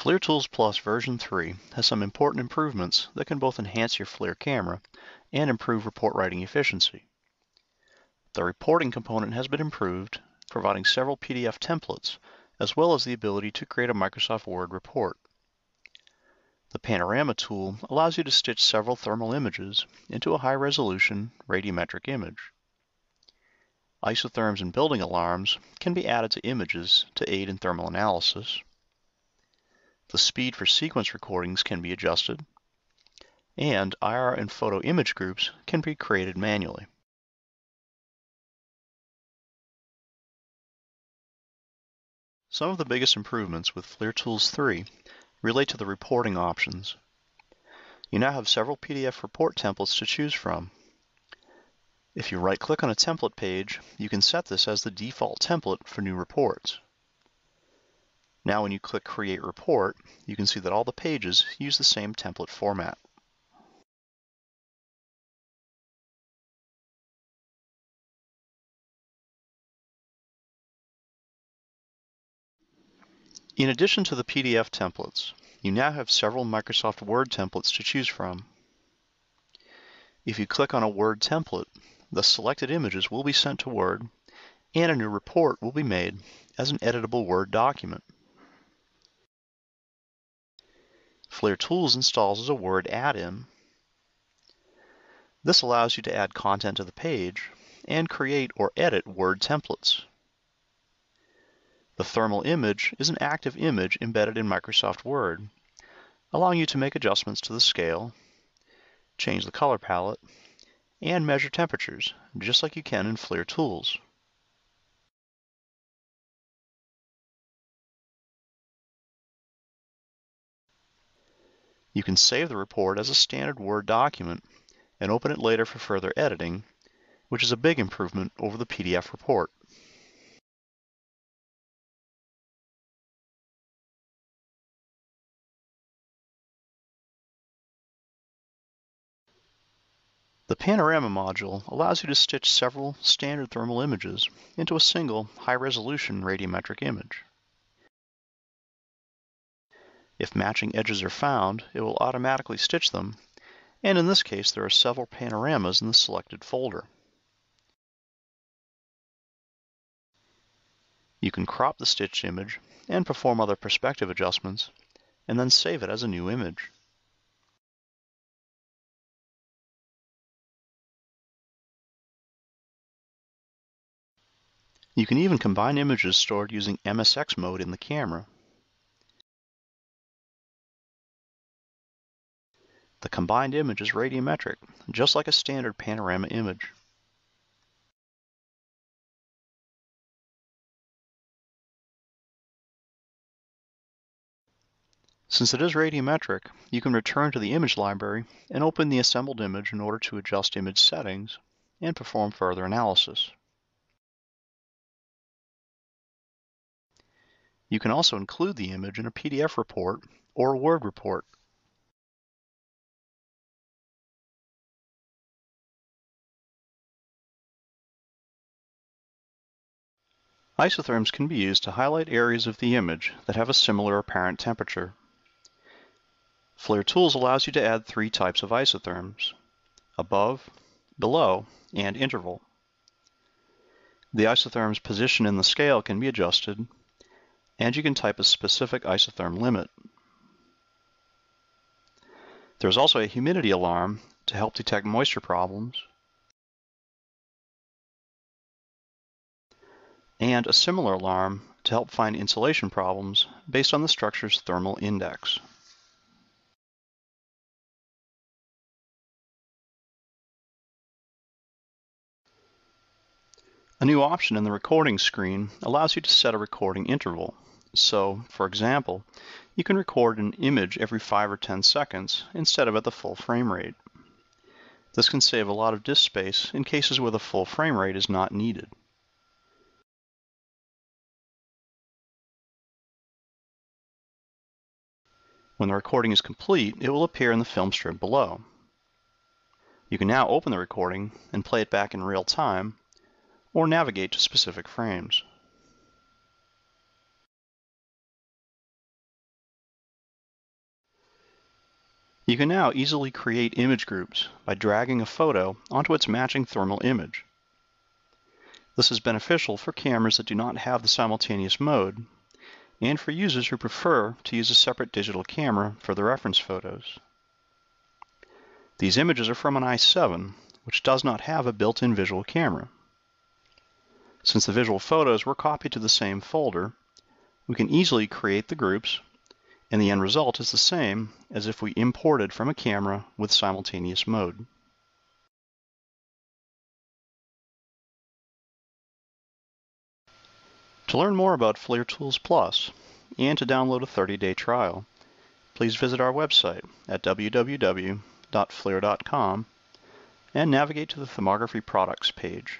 FLIR Tools Plus version 3 has some important improvements that can both enhance your FLIR camera and improve report writing efficiency. The reporting component has been improved, providing several PDF templates, as well as the ability to create a Microsoft Word report. The Panorama tool allows you to stitch several thermal images into a high-resolution radiometric image. Isotherms and building alarms can be added to images to aid in thermal analysis. The speed for sequence recordings can be adjusted, and IR and photo image groups can be created manually. Some of the biggest improvements with FLIR Tools 3 relate to the reporting options. You now have several PDF report templates to choose from. If you right-click on a template page, you can set this as the default template for new reports. Now when you click Create Report, you can see that all the pages use the same template format. In addition to the PDF templates, you now have several Microsoft Word templates to choose from. If you click on a Word template, the selected images will be sent to Word and a new report will be made as an editable Word document. FLIR Tools installs as a Word add-in. This allows you to add content to the page and create or edit Word templates. The thermal image is an active image embedded in Microsoft Word, allowing you to make adjustments to the scale, change the color palette, and measure temperatures, just like you can in FLIR Tools. You can save the report as a standard Word document and open it later for further editing, which is a big improvement over the PDF report. The Panorama module allows you to stitch several standard thermal images into a single high-resolution radiometric image. If matching edges are found, it will automatically stitch them, and in this case there are several panoramas in the selected folder. You can crop the stitched image and perform other perspective adjustments, and then save it as a new image. You can even combine images stored using MSX mode in the camera. The combined image is radiometric, just like a standard panorama image. Since it is radiometric, you can return to the image library and open the assembled image in order to adjust image settings and perform further analysis. You can also include the image in a PDF report or a Word report Isotherms can be used to highlight areas of the image that have a similar apparent temperature. FLIR Tools allows you to add three types of isotherms, above, below, and interval. The isotherm's position in the scale can be adjusted, and you can type a specific isotherm limit. There's also a humidity alarm to help detect moisture problems, and a similar alarm to help find insulation problems based on the structure's thermal index. A new option in the recording screen allows you to set a recording interval. So, for example, you can record an image every 5 or 10 seconds instead of at the full frame rate. This can save a lot of disk space in cases where the full frame rate is not needed. When the recording is complete, it will appear in the film strip below. You can now open the recording and play it back in real time, or navigate to specific frames. You can now easily create image groups by dragging a photo onto its matching thermal image. This is beneficial for cameras that do not have the simultaneous mode and for users who prefer to use a separate digital camera for the reference photos. These images are from an i7, which does not have a built-in visual camera. Since the visual photos were copied to the same folder, we can easily create the groups, and the end result is the same as if we imported from a camera with simultaneous mode. To learn more about FLIR Tools Plus and to download a 30-day trial, please visit our website at www.flir.com and navigate to the Thermography Products page.